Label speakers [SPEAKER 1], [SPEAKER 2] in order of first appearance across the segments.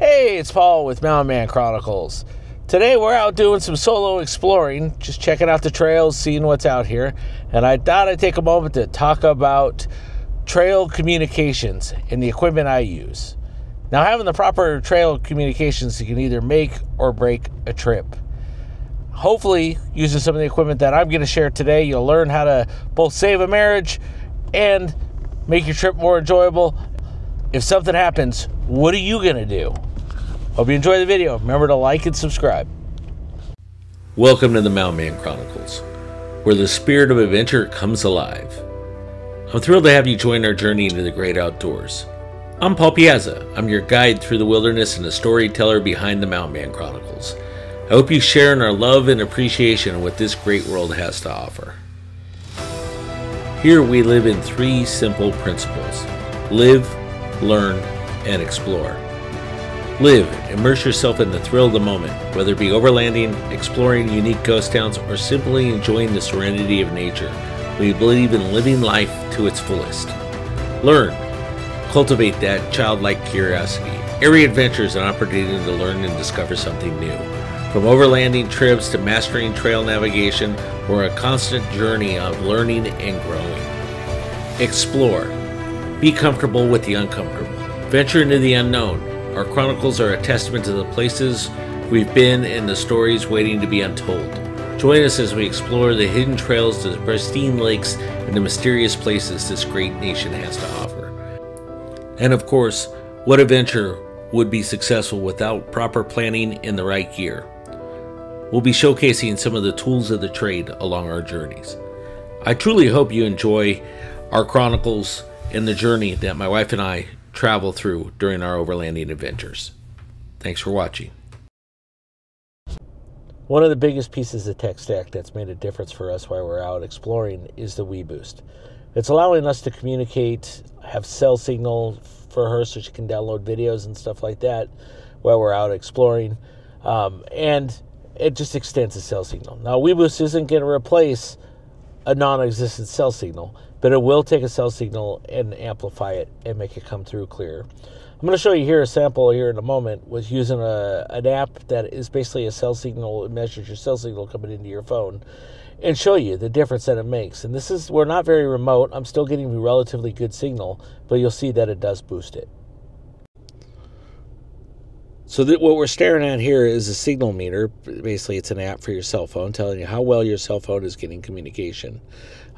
[SPEAKER 1] Hey, it's Paul with Mountain Man Chronicles. Today we're out doing some solo exploring, just checking out the trails, seeing what's out here. And I thought I'd take a moment to talk about trail communications and the equipment I use. Now, having the proper trail communications, you can either make or break a trip. Hopefully, using some of the equipment that I'm going to share today, you'll learn how to both save a marriage and make your trip more enjoyable. If something happens, what are you going to do? Hope you enjoy the video. Remember to like and subscribe.
[SPEAKER 2] Welcome to the Mountain Man Chronicles, where the spirit of adventure comes alive. I'm thrilled to have you join our journey into the great outdoors. I'm Paul Piazza. I'm your guide through the wilderness and the storyteller behind the Mountain Man Chronicles. I hope you share in our love and appreciation of what this great world has to offer. Here we live in three simple principles live, learn, and explore. Live, immerse yourself in the thrill of the moment, whether it be overlanding, exploring unique ghost towns, or simply enjoying the serenity of nature. We believe in living life to its fullest. Learn, cultivate that childlike curiosity. Every adventure is an opportunity to learn and discover something new. From overlanding trips to mastering trail navigation, we're a constant journey of learning and growing. Explore. Be comfortable with the uncomfortable. Venture into the unknown. Our chronicles are a testament to the places we've been and the stories waiting to be untold. Join us as we explore the hidden trails to the pristine lakes and the mysterious places this great nation has to offer. And of course, what adventure would be successful without proper planning and the right gear? We'll be showcasing some of the tools of the trade along our journeys. I truly hope you enjoy our chronicles and the journey that my wife and I travel through during our overlanding adventures. Thanks for watching.
[SPEAKER 1] One of the biggest pieces of tech stack that's made a difference for us while we're out exploring is the WeBoost. It's allowing us to communicate, have cell signal for her so she can download videos and stuff like that while we're out exploring. Um, and it just extends the cell signal. Now, WeBoost isn't going to replace a non existent cell signal, but it will take a cell signal and amplify it and make it come through clear. I'm going to show you here a sample here in a moment with using a, an app that is basically a cell signal. It measures your cell signal coming into your phone and show you the difference that it makes. And this is, we're not very remote. I'm still getting a relatively good signal, but you'll see that it does boost it. So that what we're staring at here is a signal meter. Basically, it's an app for your cell phone telling you how well your cell phone is getting communication.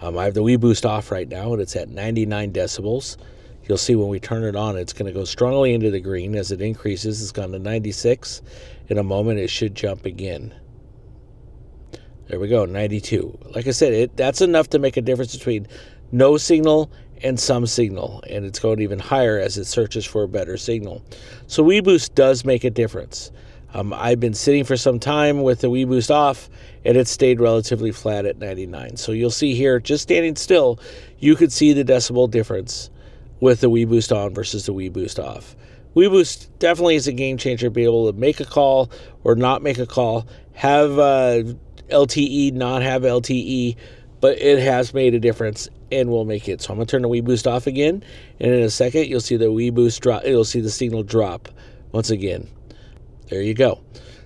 [SPEAKER 1] Um, I have the WeBoost off right now, and it's at 99 decibels. You'll see when we turn it on, it's going to go strongly into the green. As it increases, it's gone to 96. In a moment, it should jump again. There we go, 92. Like I said, it that's enough to make a difference between no signal and some signal, and it's going even higher as it searches for a better signal. So WeBoost does make a difference. Um, I've been sitting for some time with the WeBoost off, and it stayed relatively flat at 99. So you'll see here, just standing still, you could see the decibel difference with the WeBoost on versus the WeBoost off. WeBoost definitely is a game changer. Be able to make a call or not make a call, have uh, LTE, not have LTE, but it has made a difference and will make it. So I'm gonna turn the WeBoost off again, and in a second you'll see the WeBoost drop. You'll see the signal drop once again. There you go.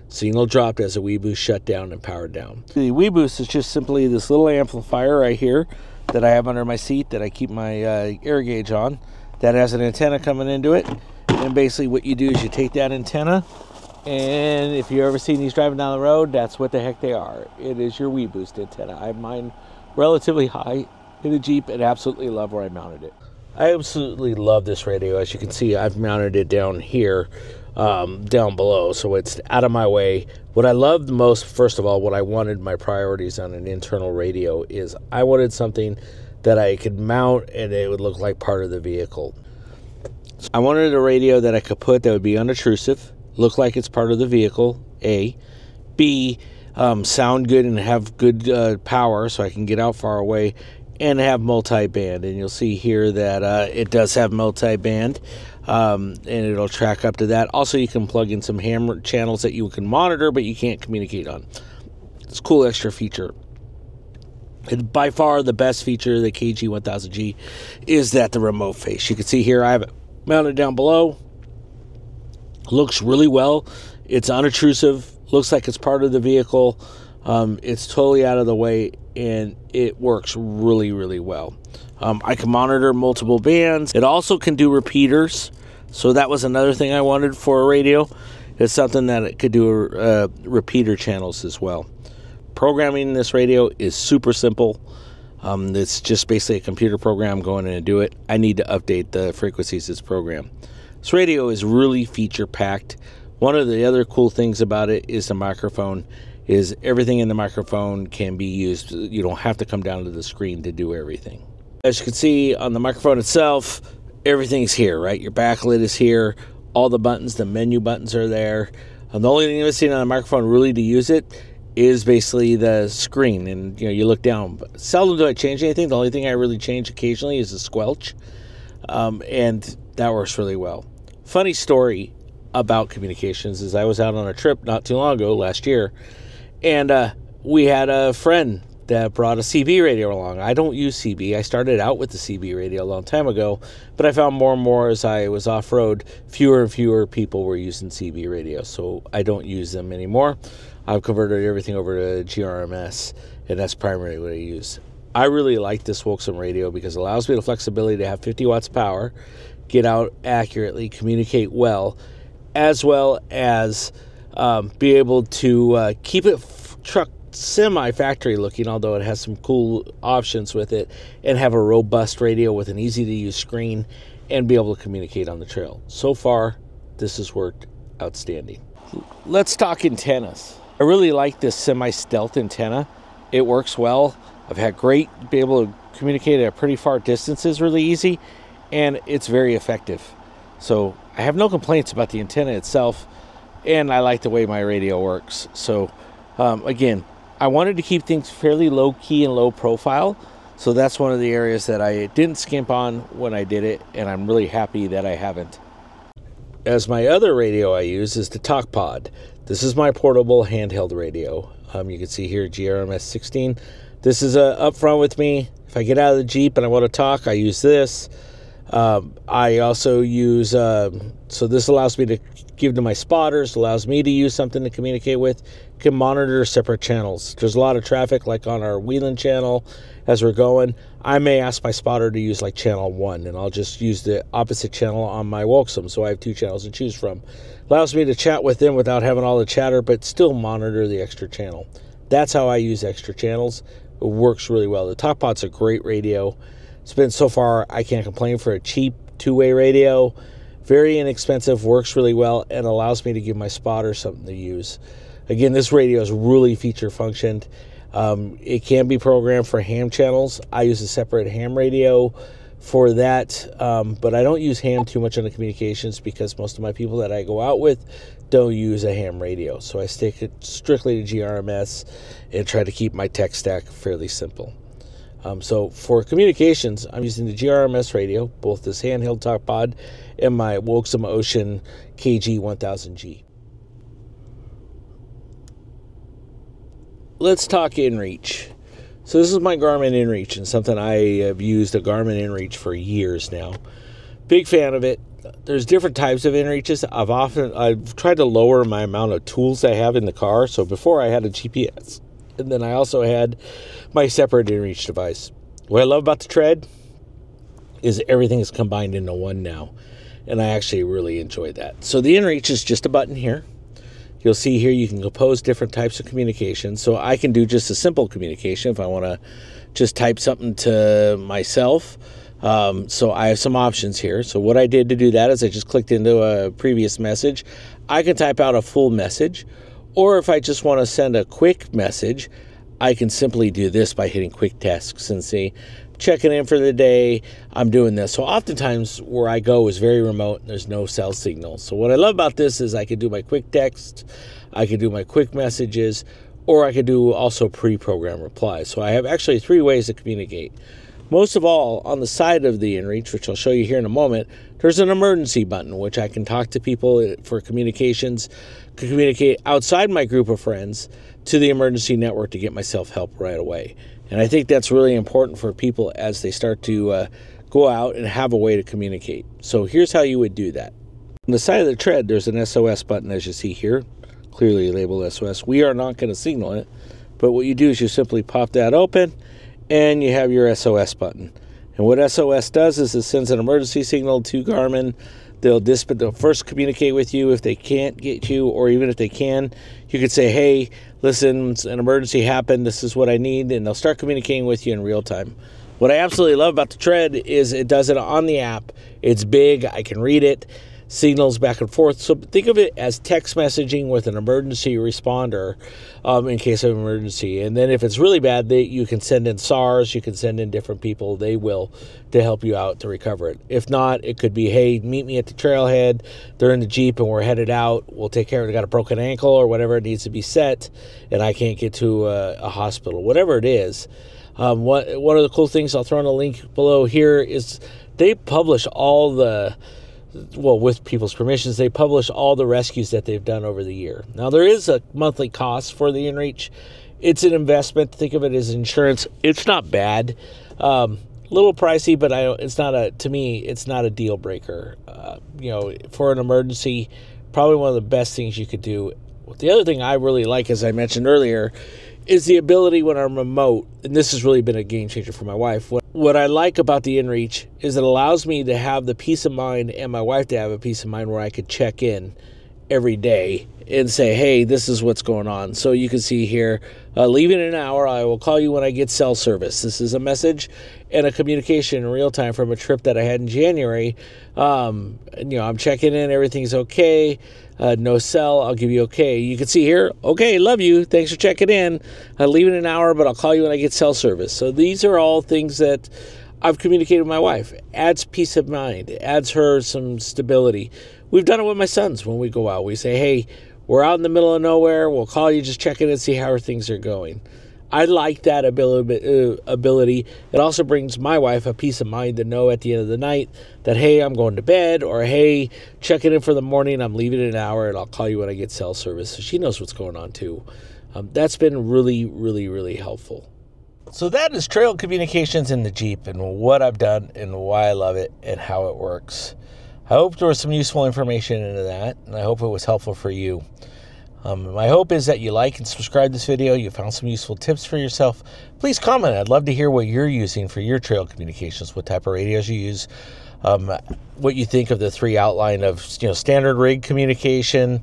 [SPEAKER 1] Signal dropped as the WeBoost shut down and powered down. The WeBoost is just simply this little amplifier right here that I have under my seat that I keep my uh, air gauge on. That has an antenna coming into it, and basically what you do is you take that antenna and if you've ever seen these driving down the road, that's what the heck they are. It is your WeBoost antenna. I have mine relatively high in a Jeep and absolutely love where I mounted it. I absolutely love this radio. As you can see, I've mounted it down here, um, down below, so it's out of my way. What I love the most, first of all, what I wanted my priorities on an internal radio is I wanted something that I could mount and it would look like part of the vehicle. I wanted a radio that I could put that would be unobtrusive look like it's part of the vehicle, A. B, um, sound good and have good uh, power so I can get out far away and have multi-band. And you'll see here that uh, it does have multi-band. Um, and it'll track up to that. Also, you can plug in some hammer channels that you can monitor, but you can't communicate on. It's a cool extra feature. And by far the best feature of the KG1000G is that the remote face. You can see here I have it mounted down below Looks really well. It's unobtrusive. Looks like it's part of the vehicle. Um, it's totally out of the way and it works really, really well. Um, I can monitor multiple bands. It also can do repeaters. So that was another thing I wanted for a radio. It's something that it could do uh, repeater channels as well. Programming this radio is super simple. Um, it's just basically a computer program going in and do it. I need to update the frequencies this program. This radio is really feature packed. One of the other cool things about it is the microphone. Is everything in the microphone can be used. You don't have to come down to the screen to do everything. As you can see on the microphone itself, everything's here, right? Your backlit is here. All the buttons, the menu buttons are there. And the only thing missing on the microphone really to use it is basically the screen. And you know, you look down. Seldom do I change anything. The only thing I really change occasionally is the squelch, um, and that works really well. Funny story about communications is I was out on a trip not too long ago, last year, and uh, we had a friend that brought a CB radio along. I don't use CB. I started out with the CB radio a long time ago, but I found more and more as I was off road, fewer and fewer people were using CB radio, so I don't use them anymore. I've converted everything over to GRMS, and that's primarily what I use. I really like this Wouxun radio because it allows me the flexibility to have 50 watts power, get out accurately, communicate well, as well as um, be able to uh, keep it f- truck semi factory looking, although it has some cool options with it, and have a robust radio with an easy to use screen and be able to communicate on the trail. So far, this has worked outstanding. Let's talk antennas. I really like this semi stealth antenna. It works well. I've had great be able to communicate at pretty far distances really easy and it's very effective. So I have no complaints about the antenna itself and I like the way my radio works. So um, again, I wanted to keep things fairly low key and low profile. So that's one of the areas that I didn't skimp on when I did it, and I'm really happy that I haven't. As my other radio I use is the TalkPod. This is my portable handheld radio. Um, you can see here GRMS 16. This is uh, up front with me. If I get out of the Jeep and I want to talk, I use this. Um, I also use, uh, so this allows me to give to my spotters, allows me to use something to communicate with, can monitor separate channels. There's a lot of traffic, like on our Wheeling channel as we're going. I may ask my spotter to use like channel one, and I'll just use the opposite channel on my Wouxun, so I have two channels to choose from. Allows me to chat with them without having all the chatter, but still monitor the extra channel. That's how I use extra channels. It works really well. The TalkPod's a great radio. It's been so far, I can't complain for a cheap two way radio. Very inexpensive, works really well, and allows me to give my spotter something to use. Again, this radio is really feature functioned. Um, it can be programmed for ham channels. I use a separate ham radio for that, um, but I don't use ham too much on the communications because most of my people that I go out with don't use a ham radio. So I stick it strictly to GRMS and try to keep my tech stack fairly simple. Um, so for communications, I'm using the GRMS radio, both this handheld TalkPod and my Wouxun Ocean KG1000G. Let's talk InReach. So this is my Garmin InReach and something I have used a Garmin InReach for years now. Big fan of it. There's different types of InReaches. I've often I've tried to lower my amount of tools I have in the car. So before I had a GPS and then I also had my separate inReach device. What I love about the Tread is everything is combined into one now, and I actually really enjoy that. So the inReach is just a button here. You'll see here you can compose different types of communication. So I can do just a simple communication if I want to just type something to myself. Um, so I have some options here. So what I did to do that is I just clicked into a previous message. I can type out a full message or if I just want to send a quick message, I can simply do this by hitting quick tasks and see, checking in for the day, I'm doing this. So oftentimes where I go is very remote and there's no cell signal. So what I love about this is I can do my quick text, I can do my quick messages, or I could do also pre-programmed replies. So I have actually three ways to communicate. Most of all, on the side of the InReach, which I'll show you here in a moment, there's an emergency button, which I can talk to people for communications, communicate outside my group of friends to the emergency network to get myself help right away. And I think that's really important for people as they start to uh, go out and have a way to communicate. So here's how you would do that. On the side of the tread, there's an SOS button, as you see here, clearly labeled SOS. We are not going to signal it, but what you do is you simply pop that open and you have your SOS button. And what SOS does is it sends an emergency signal to Garmin. They'll disp- they'll first communicate with you if they can't get you, or even if they can, you could say, "Hey, listen, an emergency happened. This is what I need," and they'll start communicating with you in real time. What I absolutely love about the Tread is it does it on the app. It's big. I can read it signals back and forth. So think of it as text messaging with an emergency responder um, in case of emergency. And then if it's really bad, they, you can send in SARS, you can send in different people. They will to help you out to recover it. If not, it could be, hey, meet me at the trailhead. They're in the Jeep and we're headed out. We'll take care of it. Got a broken ankle or whatever it needs to be set, and I can't get to a, a hospital. Whatever it is. Um, what, one of the cool things I'll throw in a link below here is they publish all the well, with people's permissions, they publish all the rescues that they've done over the year. Now, there is a monthly cost for the InReach. It's an investment. Think of it as insurance. It's not bad. Um, a little pricey, but I, it's not a. To me, it's not a deal breaker. Uh, you know, for an emergency, probably one of the best things you could do. The other thing I really like, as I mentioned earlier, is the ability when I'm remote, and this has really been a game changer for my wife. What, what I like about the InReach is it allows me to have the peace of mind and my wife to have a peace of mind where I could check in every day and say, hey, this is what's going on. So you can see here, uh, leave in an hour. I will call you when I get cell service. This is a message and a communication in real time from a trip that I had in January. Um, you know, I'm checking in, everything's okay. Uh, no cell, I'll give you okay. You can see here, okay, love you. Thanks for checking in. I'll leave in an hour, but I'll call you when I get cell service. So these are all things that I've communicated with my wife. Adds peace of mind, adds her some stability. We've done it with my sons when we go out. We say, hey, we're out in the middle of nowhere. We'll call you, just check in and see how things are going. I like that ability. Uh. It also brings my wife a peace of mind to know at the end of the night that hey, I'm going to bed, or hey, checking in for the morning. I'm leaving in an hour, and I'll call you when I get cell service. So she knows what's going on too. Um, that's been really, really, really helpful. So that is trail communications in the Jeep and what I've done and why I love it and how it works. I hope there was some useful information into that, and I hope it was helpful for you. Um, my hope is that you like and subscribe this video. You found some useful tips for yourself. Please comment. I'd love to hear what you're using for your trail communications, what type of radios you use, um, what you think of the three outline of you know standard rig communication,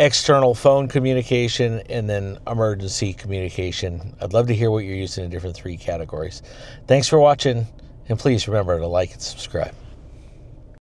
[SPEAKER 1] external phone communication, and then emergency communication. I'd love to hear what you're using in different three categories. Thanks for watching, and please remember to like and subscribe.